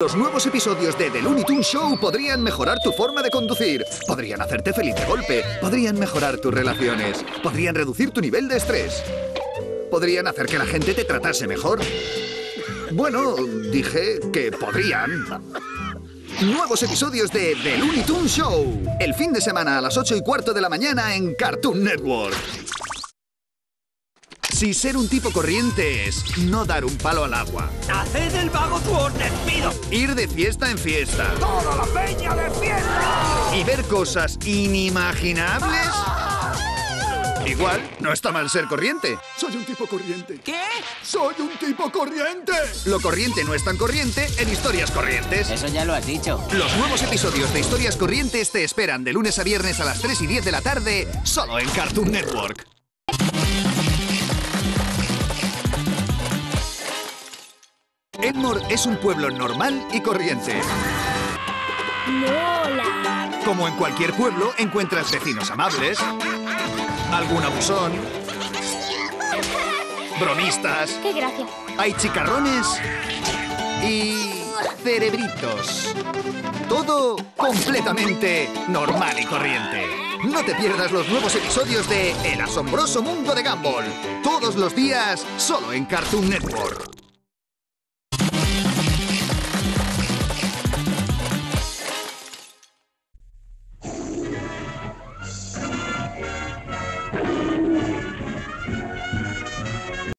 Los nuevos episodios de The Looney Tunes Show podrían mejorar tu forma de conducir, podrían hacerte feliz de golpe, podrían mejorar tus relaciones, podrían reducir tu nivel de estrés, podrían hacer que la gente te tratase mejor. Bueno, dije que podrían. Nuevos episodios de The Looney Tunes Show, el fin de semana a las 8 y cuarto de la mañana en Cartoon Network. Si ser un tipo corriente es no dar un palo al agua, ¡Haced el vago tu os despido! ir de fiesta en fiesta ¡Toda la peña de fiesta! y ver cosas inimaginables, igual no está mal ser corriente. Soy un tipo corriente. ¿Qué? ¡Soy un tipo corriente! Lo corriente no es tan corriente en historias corrientes. Eso ya lo has dicho. Los nuevos episodios de Historias Corrientes te esperan de lunes a viernes a las 3 y 10 de la tarde, solo en Cartoon Network. Edmore es un pueblo normal y corriente. Como en cualquier pueblo, encuentras vecinos amables, algún abusón, bromistas, Qué gracia. hay chicarrones y cerebritos. Todo completamente normal y corriente. No te pierdas los nuevos episodios de El asombroso mundo de Gumball. Todos los días, solo en Cartoon Network.